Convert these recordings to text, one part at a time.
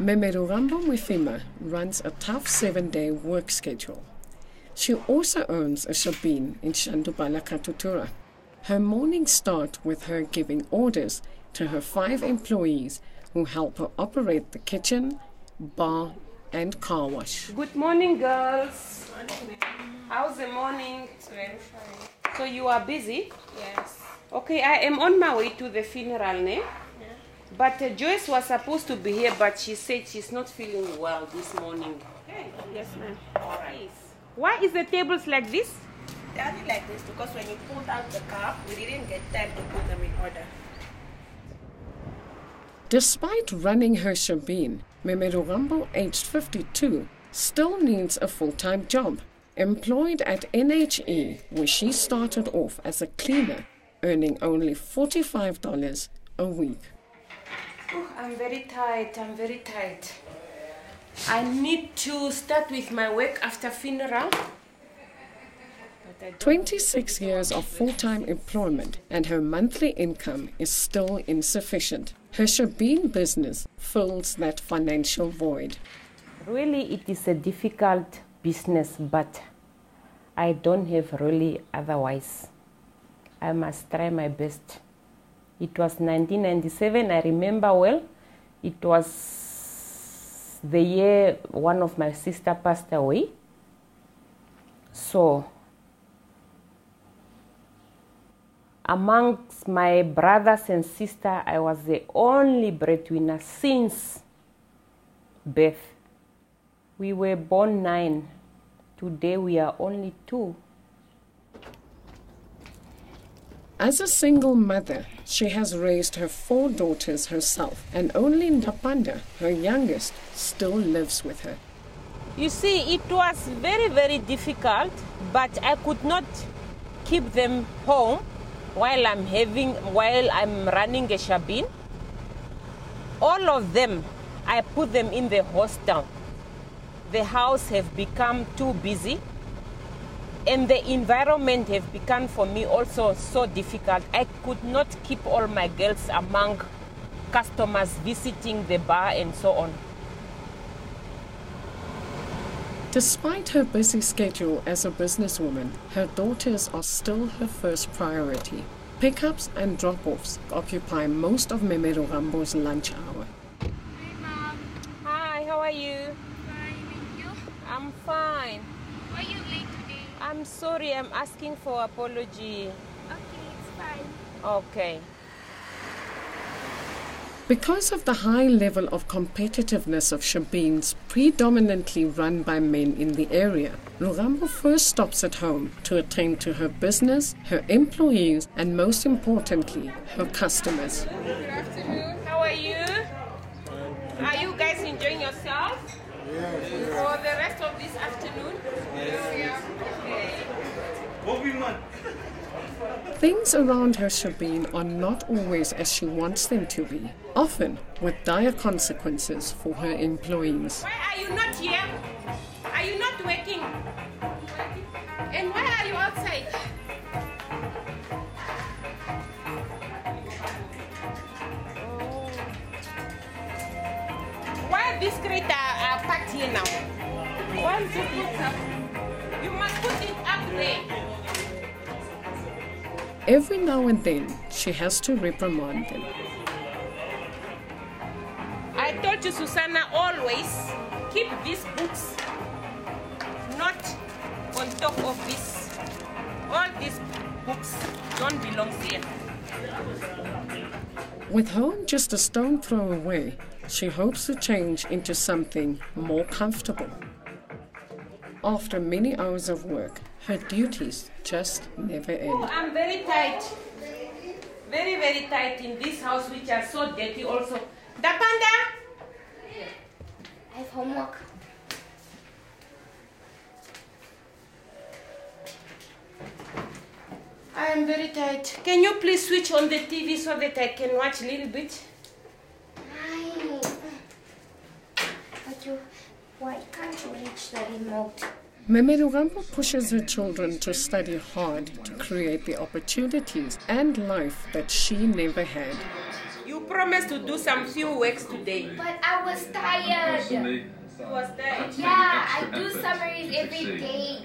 Memerugambo Mwifima runs a tough seven day work schedule. She also owns a shebeen in Shandubala Katutura. Her mornings start with her giving orders to her five employees who help her operate the kitchen, bar, and car wash. Good morning, girls. How's the morning? It's very fine. So you are busy? Yes. Okay, I am on my way to the funeral, ne? But uh, Joyce was supposed to be here, but she said she's not feeling well this morning. Okay. Yes, ma'am. All right. Why is the tables like this? They are like this because when you pulled out the car, we didn't get time to put them in order. Despite running her shebeen, Memerugambo, aged 52, still needs a full-time job. Employed at NHE, where she started off as a cleaner, earning only $45 a week. Oh, I'm very tired. I'm very tired. I need to start with my work after funeral. But I don't- 26 years of full-time employment and her monthly income is still insufficient. Her shebeen business fills that financial void. Really, it is a difficult business, but I don't have really otherwise. I must try my best. It was 1997, I remember well. It was the year one of my sister passed away. So, amongst my brothers and sister, I was the only breadwinner since birth. We were born nine. Today we are only two. As a single mother, she has raised her four daughters herself, and only Ndapanda, her youngest, still lives with her. You see, it was very, very difficult, but I could not keep them home while I'm having, while I'm running a shebeen. All of them, I put them in the hostel. The house have become too busy, and the environment have become for me also so difficult. I could not keep all my girls among customers visiting the bar and so on. Despite her busy schedule as a businesswoman, her daughters are still her first priority. Pickups and drop offs occupy most of Memerugambo's lunch hour. Hi, Mom. Hi, how are you? Fine, and you? I'm fine. Why are you late today? I'm sorry, I'm asking for apology. Okay, it's fine. Okay. Because of the high level of competitiveness of shebeens predominantly run by men in the area, Lugambo first stops at home to attend to her business, her employees, and most importantly, her customers. Good afternoon. How are you? For the rest of this afternoon? Yes. Things around her shebeen are not always as she wants them to be, often with dire consequences for her employees. Why are you not here? Are you not working? And why are you outside? Oh. Why this are packed uh, here now? Is it not up? You must put it up there. Every now and then, she has to reprimand them. I told you, Susanna, always keep these books not on top of this. All these books don't belong here. With home just a stone throw away, she hopes to change into something more comfortable. After many hours of work, her duties just never Oh, end. I'm very tight. Very, very tight in this house, which are so dirty also. Ndapanda! I have homework. I am very tight. Can you please switch on the TV so that I can watch a little bit? Why? But you, why can't you reach the remote? Memerugambo pushes her children to study hard to create the opportunities and life that she never had. You promised to do some few works today. But I was tired. Personally, You was there. I had to make Yeah, I do effort summaries to every succeed. day.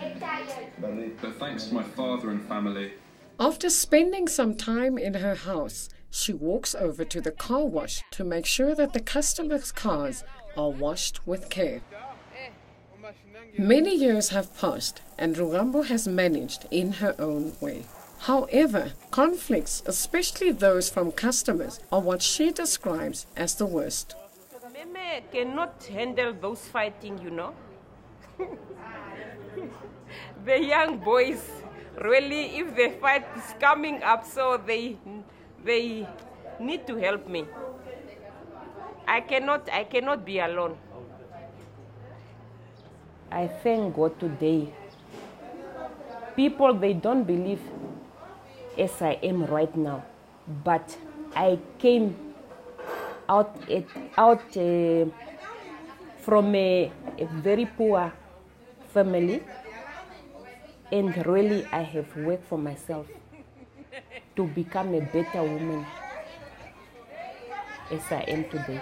Get tired. But thanks to my father and family, After spending some time in her house, she walks over to the car wash to make sure that the customers' cars are washed with care. Many years have passed and Rugambo has managed in her own way. However, conflicts, especially those from customers, are what she describes as the worst. Meme cannot handle those fighting, you know. the young boys, really, if the fight is coming up, so they they need to help me. I cannot I cannot be alone. I thank God today. People they don't believe as I am right now, but I came out out uh, from a, a very poor family and really I have worked for myself to become a better woman as I am today.